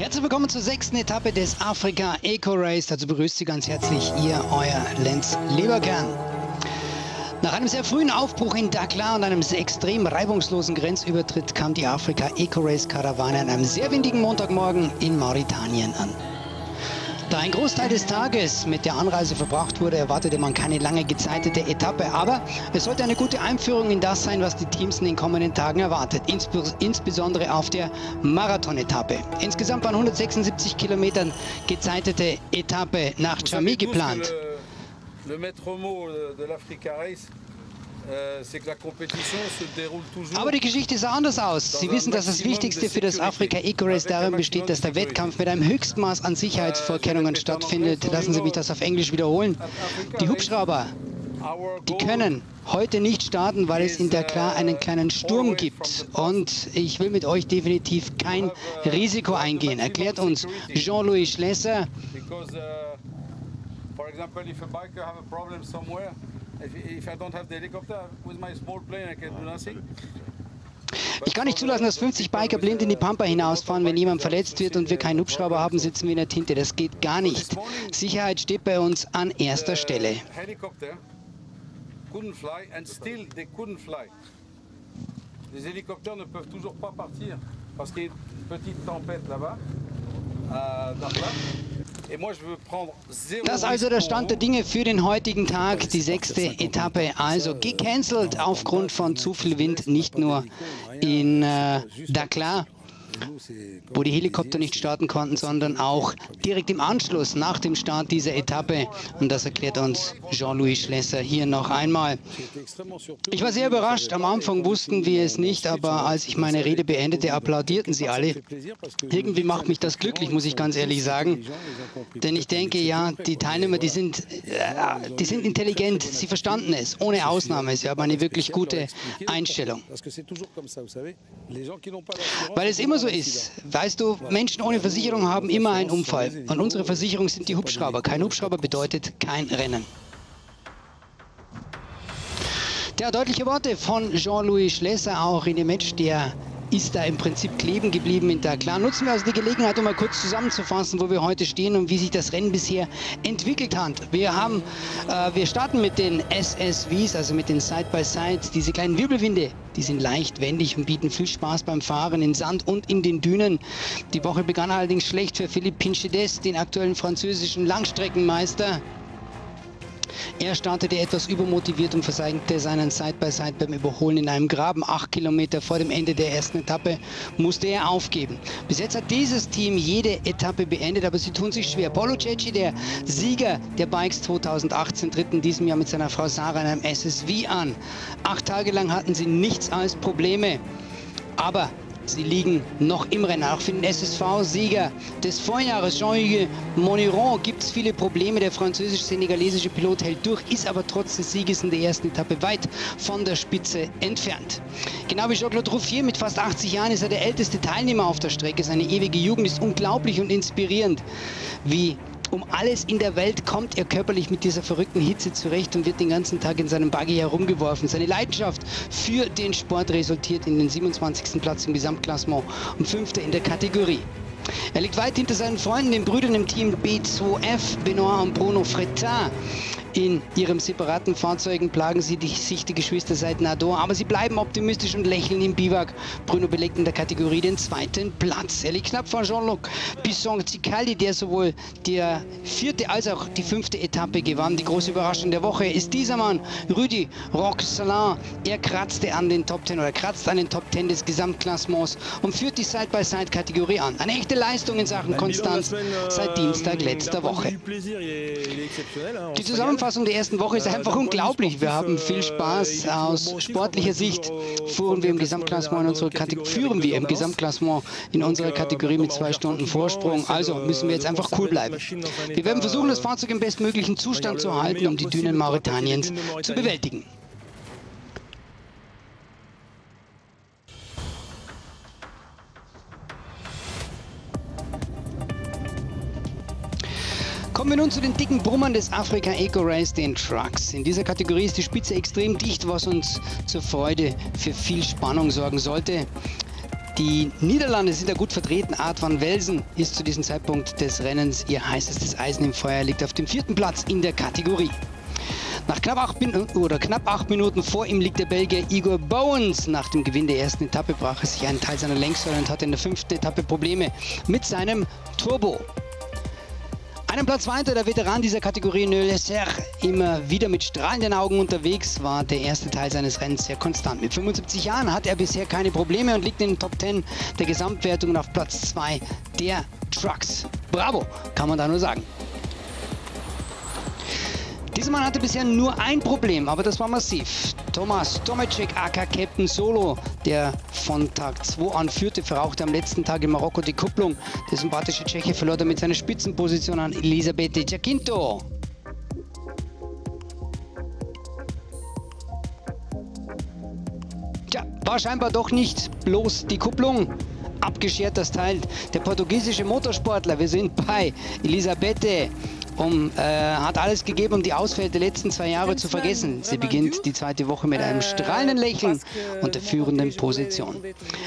Herzlich willkommen zur sechsten Etappe des Afrika Eco Race. Dazu begrüßt Sie ganz herzlich Ihr, euer Lenz Leberkern. Nach einem sehr frühen Aufbruch in Dakar und einem extrem reibungslosen Grenzübertritt kam die Afrika Eco Race Karawane an einem sehr windigen Montagmorgen in Mauritanien an. Da ein Großteil des Tages mit der Anreise verbracht wurde, erwartete man keine lange gezeitete Etappe. Aber es sollte eine gute Einführung in das sein, was die Teams in den kommenden Tagen erwartet. insbesondere auf der Marathon-Etappe. Insgesamt waren 176 Kilometern gezeitete Etappe nach Chami geplant. Le, le Euh, Aber die Geschichte sah anders aus. Sie wissen, dass das Wichtigste für das Afrika Race darin besteht, dass der Wettkampf mit einem Höchstmaß an Sicherheitsvorkehrungen stattfindet. Lassen Sie mich das auf Englisch wiederholen. Die Hubschrauber, die können heute nicht starten, weil es in der Klar einen kleinen Sturm gibt. Und ich will mit euch definitiv kein Risiko eingehen. Erklärt uns Jean-Louis Schlesser. For example, if a biker have a problem somewhere, ich kann nicht zulassen, dass 50 Biker blind in die Pampa hinausfahren. Wenn jemand verletzt wird und wir keinen Hubschrauber haben, sitzen wir in der Tinte. Das geht gar nicht. Sicherheit steht bei uns an erster Stelle. Les hélicoptères ne peuvent toujours pas partir parce qu'il y a une petite tempête là-bas, Dakhla. Das ist also der Stand der Dinge für den heutigen Tag, die sechste Etappe. Also gecancelt aufgrund von zu viel Wind, nicht nur in äh, Dakar wo die Helikopter nicht starten konnten, sondern auch direkt im Anschluss nach dem Start dieser Etappe. Und das erklärt uns Jean-Louis Schlesser hier noch einmal. Ich war sehr überrascht. Am Anfang wussten wir es nicht, aber als ich meine Rede beendete, applaudierten sie alle. Irgendwie macht mich das glücklich, muss ich ganz ehrlich sagen. Denn ich denke, ja, die Teilnehmer, die sind, äh, die sind intelligent, sie verstanden es, ohne Ausnahme. Sie haben eine wirklich gute Einstellung. Weil es immer so ist. Weißt du, Menschen ohne Versicherung haben immer einen Unfall. Und unsere Versicherung sind die Hubschrauber. Kein Hubschrauber bedeutet kein Rennen. Ja, deutliche Worte von Jean-Louis Schlesser, auch in dem Match, der ist da im Prinzip kleben geblieben in Klar. Nutzen wir also die Gelegenheit, um mal kurz zusammenzufassen, wo wir heute stehen und wie sich das Rennen bisher entwickelt hat. Wir haben, äh, wir starten mit den SSVs, also mit den Side-by-Side, -Side, diese kleinen Wirbelwinde. Die sind leicht wendig und bieten viel Spaß beim Fahren in Sand und in den Dünen. Die Woche begann allerdings schlecht für Philippe Pinchedes, den aktuellen französischen Langstreckenmeister. Er startete etwas übermotiviert und versenkte seinen Side-by-Side -Side beim Überholen in einem Graben. Acht Kilometer vor dem Ende der ersten Etappe musste er aufgeben. Bis jetzt hat dieses Team jede Etappe beendet, aber sie tun sich schwer. Paulo Cecchi, der Sieger der Bikes 2018, tritt in diesem Jahr mit seiner Frau Sarah in einem SSV an. Acht Tage lang hatten sie nichts als Probleme. Aber Sie liegen noch im Rennen. Auch für den SSV-Sieger des Vorjahres, Jean-Hugues Moniron, gibt es viele Probleme. Der französisch-senegalesische Pilot hält durch, ist aber trotz des Sieges in der ersten Etappe weit von der Spitze entfernt. Genau wie Jean-Claude Rouffier mit fast 80 Jahren ist er der älteste Teilnehmer auf der Strecke. Seine ewige Jugend ist unglaublich und inspirierend, wie um alles in der Welt kommt er körperlich mit dieser verrückten Hitze zurecht und wird den ganzen Tag in seinem Buggy herumgeworfen. Seine Leidenschaft für den Sport resultiert in den 27. Platz im Gesamtklassement und fünfter in der Kategorie. Er liegt weit hinter seinen Freunden, den Brüdern im Team B2F, Benoit und Bruno Fretin. In ihren separaten Fahrzeugen plagen sie die, sich die Geschwister seit Nador, aber sie bleiben optimistisch und lächeln im Biwak. Bruno belegt in der Kategorie den zweiten Platz. Er liegt knapp vor Jean-Luc Bisson-Zicaldi, der sowohl die vierte als auch die fünfte Etappe gewann. Die große Überraschung der Woche ist dieser Mann, Rüdi Roxelin. Er kratzte an den Top 10 oder kratzt an den Top 10 des Gesamtklassements und führt die Side-by-Side-Kategorie an. Eine echte Leistung in Sachen Konstanz seit Dienstag letzter Woche. Die Zusammenfassung Zusammenfassung der ersten Woche ist einfach unglaublich. Wir haben viel Spaß. Aus sportlicher Sicht fuhren wir im Gesamtklassement in unserer Kategorie, führen wir im Gesamtklassement in unserer Kategorie mit zwei Stunden Vorsprung. Also müssen wir jetzt einfach cool bleiben. Wir werden versuchen, das Fahrzeug im bestmöglichen Zustand zu halten, um die Dünen Mauretaniens zu bewältigen. Kommen wir nun zu den dicken Brummern des Afrika Eco Race, den Trucks. In dieser Kategorie ist die Spitze extrem dicht, was uns zur Freude für viel Spannung sorgen sollte. Die Niederlande sind da gut vertreten. Art van Welsen ist zu diesem Zeitpunkt des Rennens ihr heißestes Eisen im Feuer, liegt auf dem vierten Platz in der Kategorie. Nach knapp acht, knapp acht Minuten vor ihm liegt der Belgier Igor Bowens. Nach dem Gewinn der ersten Etappe brach er sich einen Teil seiner Längssäule und hatte in der fünften Etappe Probleme mit seinem Turbo. Einen Platz weiter der Veteran dieser Kategorie Nölesser, immer wieder mit strahlenden Augen unterwegs, war der erste Teil seines Rennens sehr konstant. Mit 75 Jahren hat er bisher keine Probleme und liegt in den Top 10 der Gesamtwertung auf Platz 2 der Trucks. Bravo, kann man da nur sagen. Dieser Mann hatte bisher nur ein Problem, aber das war massiv. Thomas Tomacek, aka Captain Solo, der von Tag 2 an führte, verrauchte am letzten Tag in Marokko die Kupplung. Der sympathische Tscheche verlor damit seine Spitzenposition an Elisabeth Giacinto. Tja, war scheinbar doch nicht bloß die Kupplung. Abgeschert das Teil. Der portugiesische Motorsportler, wir sind bei Elisabeth um, äh, hat alles gegeben, um die Ausfälle der letzten zwei Jahre zu vergessen. Sie beginnt die zweite Woche mit einem strahlenden Lächeln und der führenden Position.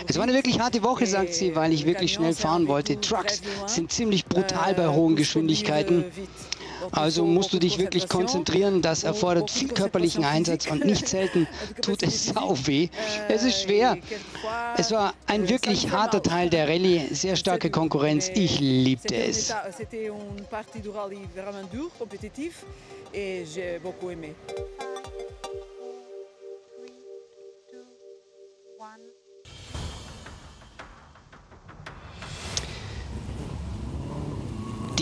Es war eine wirklich harte Woche, sagt sie, weil ich wirklich schnell fahren wollte. Trucks sind ziemlich brutal bei hohen Geschwindigkeiten. Also musst du dich wirklich konzentrieren. Das erfordert viel körperlichen Einsatz und nicht selten tut es sau weh. Es ist schwer. Es war ein wirklich harter Teil der Rallye, sehr starke Konkurrenz. Ich liebte es. Et j'ai beaucoup aimé.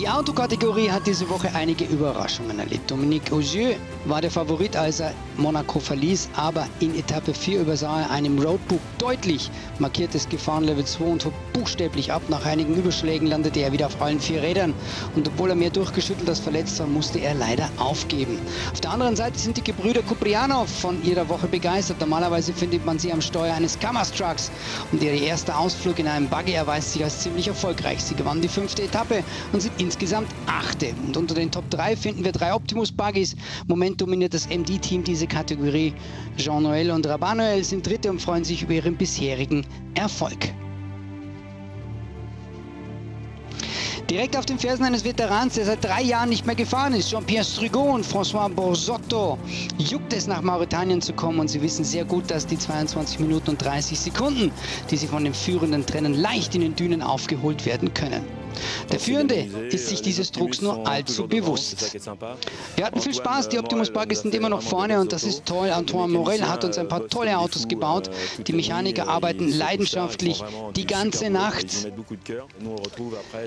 Die Autokategorie hat diese Woche einige Überraschungen erlebt. Dominique Augier war der Favorit, als er Monaco verließ, aber in Etappe 4 übersah er einem Roadbook deutlich markiertes Gefahrenlevel 2 und hob buchstäblich ab. Nach einigen Überschlägen landete er wieder auf allen vier Rädern und obwohl er mehr durchgeschüttelt als verletzt war, musste er leider aufgeben. Auf der anderen Seite sind die Gebrüder Kuprianov von ihrer Woche begeistert. Normalerweise findet man sie am Steuer eines Kammerstrucks und ihr erster Ausflug in einem Buggy erweist sich als ziemlich erfolgreich. Sie gewannen die fünfte Etappe und sind insgesamt achte. Und unter den Top 3 finden wir drei Optimus Buggies. Im Moment dominiert das MD-Team diese Kategorie. Jean-Noël und Rabanuel sind Dritte und freuen sich über ihren bisherigen Erfolg. Direkt auf den Fersen eines Veterans, der seit drei Jahren nicht mehr gefahren ist, Jean-Pierre Strugon und François Borsotto, juckt es nach Mauretanien zu kommen und sie wissen sehr gut, dass die 22 Minuten und 30 Sekunden, die sie von den Führenden trennen, leicht in den Dünen aufgeholt werden können. Der Führende ist sich dieses Drucks nur allzu bewusst. Wir hatten viel Spaß, die Optimus Buggies sind immer noch vorne und das ist toll. Antoine Morel hat uns ein paar tolle Autos gebaut. Die Mechaniker arbeiten leidenschaftlich die ganze Nacht.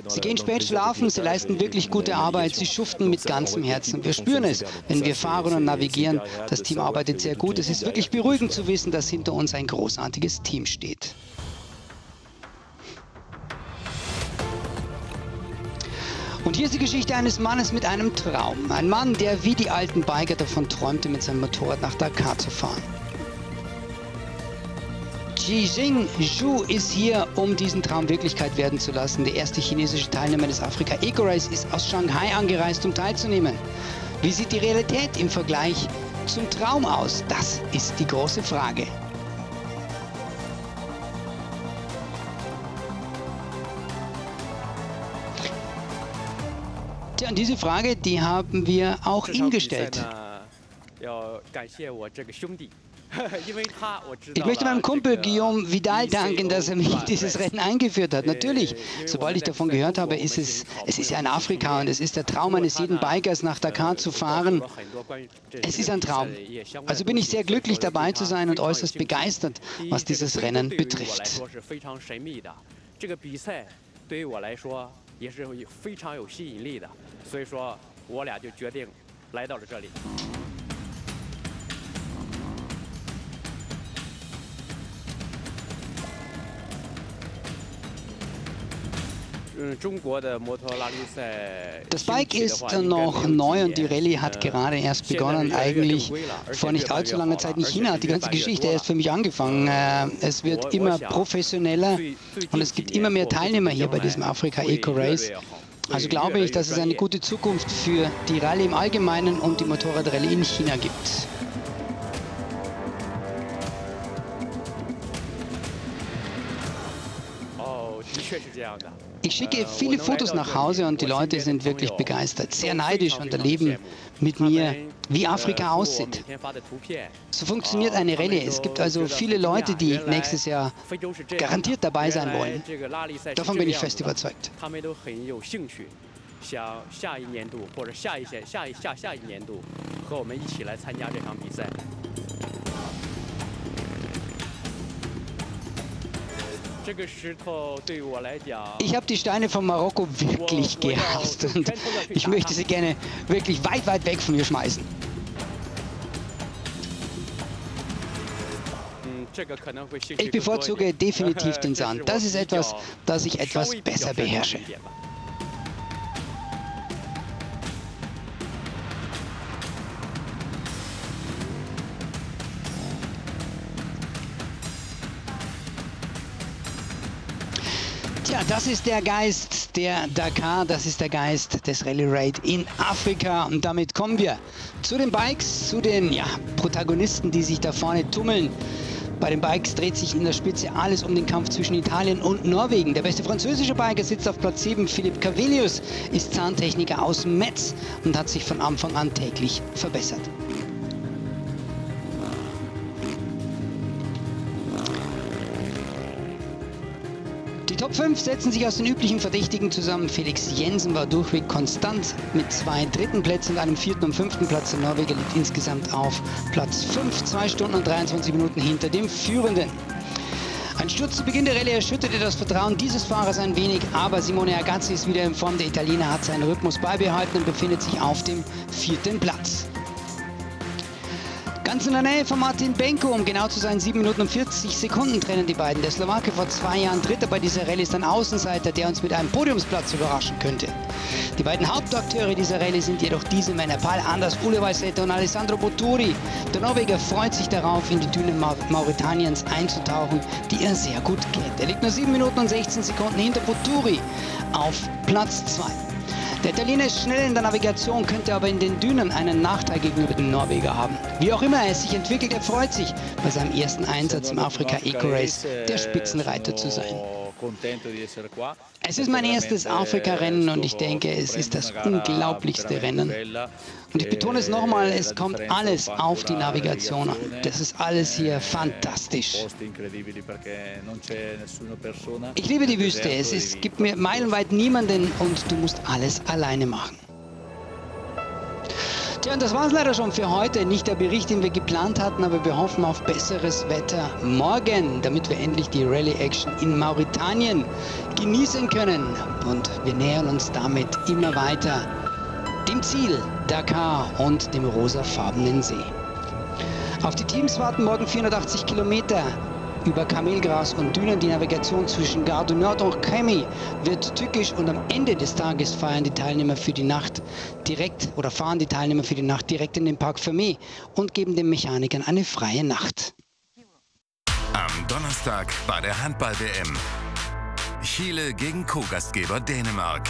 Sie gehen spät schlafen, sie leisten wirklich gute Arbeit, sie schuften mit ganzem Herzen. Wir spüren es, wenn wir fahren und navigieren. Das Team arbeitet sehr gut. Es ist wirklich beruhigend zu wissen, dass hinter uns ein großartiges Team steht. Und hier ist die Geschichte eines Mannes mit einem Traum. Ein Mann, der wie die alten Biker davon träumte, mit seinem Motorrad nach Dakar zu fahren. Jijing Zhu ist hier, um diesen Traum Wirklichkeit werden zu lassen. Der erste chinesische Teilnehmer des Afrika Eco Race ist aus Shanghai angereist, um teilzunehmen. Wie sieht die Realität im Vergleich zum Traum aus? Das ist die große Frage. Tja, und diese Frage, die haben wir auch ihm gestellt. Ich möchte meinem Kumpel Guillaume Vidal danken, dass er mich in dieses Rennen eingeführt hat. Natürlich, sobald ich davon gehört habe, ist es, es ist ja in Afrika und es ist der Traum eines jeden Bikers, nach Dakar zu fahren. Es ist ein Traum. Also bin ich sehr glücklich dabei zu sein und äußerst begeistert, was dieses Rennen betrifft. 也是非常有吸引力的，所以说我俩就决定来到了这里。Das Bike ist noch neu und die Rallye hat gerade erst begonnen. Eigentlich vor nicht allzu langer Zeit in China hat die ganze Geschichte erst für mich angefangen. Äh, es wird immer professioneller und es gibt immer mehr Teilnehmer hier bei diesem Afrika Eco Race. Also glaube ich, dass es eine gute Zukunft für die Rallye im Allgemeinen und die Motorradrallye in China gibt. Ich schicke viele Fotos nach Hause und die Leute sind wirklich begeistert, sehr neidisch und erleben mit mir, wie Afrika aussieht. So funktioniert eine Rallye. Es gibt also viele Leute, die nächstes Jahr garantiert dabei sein wollen. Davon bin ich fest überzeugt. Ich habe die Steine von Marokko wirklich gehasst und ich möchte sie gerne wirklich weit, weit weg von mir schmeißen. Ich bevorzuge definitiv den Sand. Das ist etwas, das ich etwas besser beherrsche. Tja, das ist der Geist der Dakar, das ist der Geist des Rallye Raid in Afrika. Und damit kommen wir zu den Bikes, zu den ja, Protagonisten, die sich da vorne tummeln. Bei den Bikes dreht sich in der Spitze alles um den Kampf zwischen Italien und Norwegen. Der beste französische Biker sitzt auf Platz 7. Philipp Cavelius ist Zahntechniker aus Metz und hat sich von Anfang an täglich verbessert. Die Top 5 setzen sich aus den üblichen Verdächtigen zusammen. Felix Jensen war durchweg konstant mit zwei dritten Plätzen und einem vierten und fünften Platz. Der Norweger liegt insgesamt auf Platz 5, 2 Stunden und 23 Minuten hinter dem Führenden. Ein Sturz zu Beginn der Rallye erschütterte das Vertrauen dieses Fahrers ein wenig, aber Simone Agazzi ist wieder in Form. Der Italiener hat seinen Rhythmus beibehalten und befindet sich auf dem vierten Platz. Ganz in der Nähe von Martin Benko, um genau zu sein, 7 Minuten und 40 Sekunden trennen die beiden. Der Slowake vor zwei Jahren Dritter bei dieser Rallye ist ein Außenseiter, der uns mit einem Podiumsplatz überraschen könnte. Die beiden Hauptakteure dieser Rallye sind jedoch diese Männer, Paul Anders, Ule Weisete und Alessandro Boturi. Der Norweger freut sich darauf, in die Dünen Mauretaniens einzutauchen, die er sehr gut kennt. Er liegt nur 7 Minuten und 16 Sekunden hinter Boturi auf Platz 2. Der Italiener ist schnell in der Navigation, könnte aber in den Dünen einen Nachteil gegenüber dem Norweger haben. Wie auch immer es sich entwickelt, er freut sich, bei seinem ersten Einsatz im Afrika Eco Race der Spitzenreiter zu sein. Es ist mein erstes Afrika-Rennen und ich denke, es ist das unglaublichste Rennen. Und ich betone es nochmal, es kommt alles auf die Navigation an. Das ist alles hier fantastisch. Ich liebe die Wüste. Es ist, gibt mir meilenweit niemanden und du musst alles alleine machen. Tja, und das war es leider schon für heute. Nicht der Bericht, den wir geplant hatten, aber wir hoffen auf besseres Wetter morgen, damit wir endlich die Rallye-Action in Mauritanien genießen können. Und wir nähern uns damit immer weiter dem Ziel Dakar und dem rosafarbenen See. Auf die Teams warten morgen 480 Kilometer über Kamelgras und Dünen. Die Navigation zwischen Gare Nord und Kemi wird tückisch und am Ende des Tages feiern die Teilnehmer für die Nacht direkt oder fahren die Teilnehmer für die Nacht direkt in den Park Fermé und geben den Mechanikern eine freie Nacht. Am Donnerstag bei der Handball-WM. Chile gegen Co-Gastgeber Dänemark.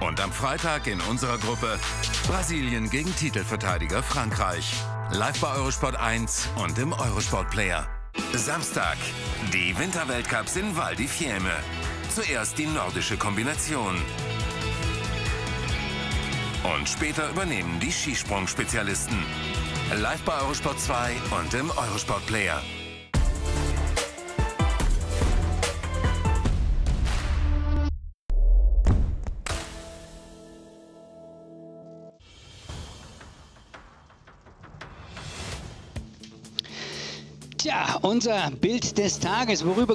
Und am Freitag in unserer Gruppe Brasilien gegen Titelverteidiger Frankreich. Live bei Eurosport 1 und im Eurosport Player. Samstag, die Winterweltcups in Val di Fiemme. Zuerst die nordische Kombination. Und später übernehmen die Skisprung-Spezialisten. Live bei Eurosport 2 und im Eurosport Player. Tja, unser Bild des Tages, worüber